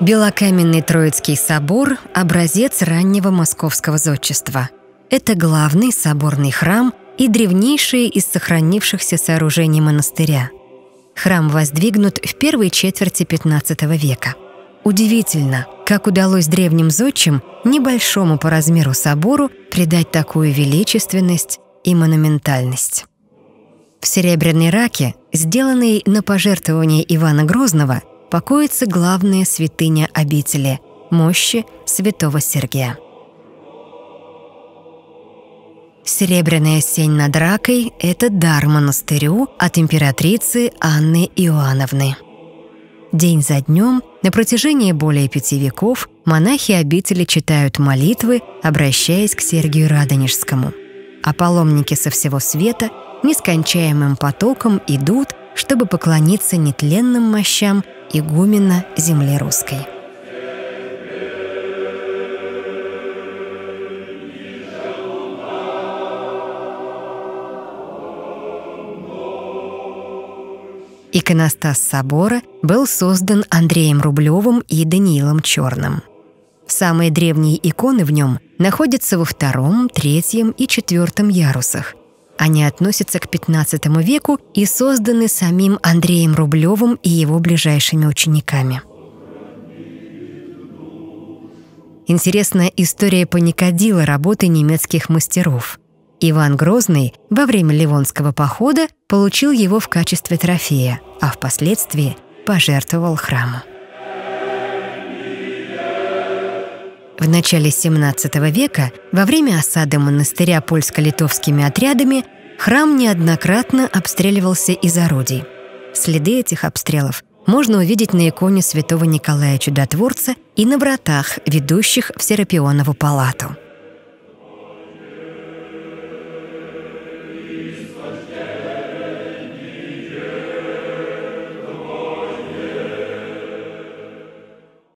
Белокаменный Троицкий собор – образец раннего московского зодчества. Это главный соборный храм и древнейшее из сохранившихся сооружений монастыря. Храм воздвигнут в первой четверти XV века. Удивительно, как удалось древним зодчим небольшому по размеру собору придать такую величественность и монументальность. В серебряной раке, сделанной на пожертвование Ивана Грозного, покоится главная святыня обители – мощи святого Сергия. Серебряная сень над ракой – это дар монастырю от императрицы Анны Иоанновны. День за днем, на протяжении более пяти веков, монахи обители читают молитвы, обращаясь к Сергию Радонежскому. А паломники со всего света нескончаемым потоком идут, чтобы поклониться нетленным мощам игумена земли русской. Иконостас собора был создан Андреем Рублевым и Даниилом Черным. Самые древние иконы в нем находятся во втором, третьем и четвертом ярусах. Они относятся к XV веку и созданы самим Андреем Рублевым и его ближайшими учениками. Интересная история паникодила работы немецких мастеров. Иван Грозный во время Ливонского похода получил его в качестве трофея, а впоследствии пожертвовал храму. В начале XVII века, во время осады монастыря польско-литовскими отрядами, храм неоднократно обстреливался из орудий. Следы этих обстрелов можно увидеть на иконе святого Николая Чудотворца и на вратах, ведущих в Серапионову палату.